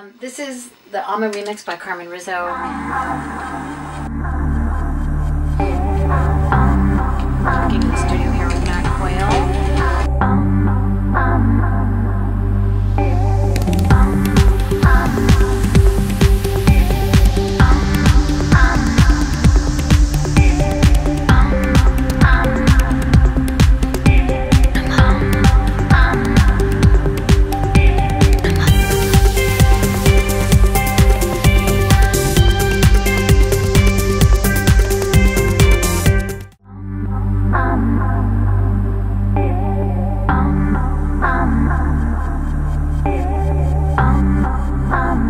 Um, this is the Alma remix by Carmen Rizzo. I'm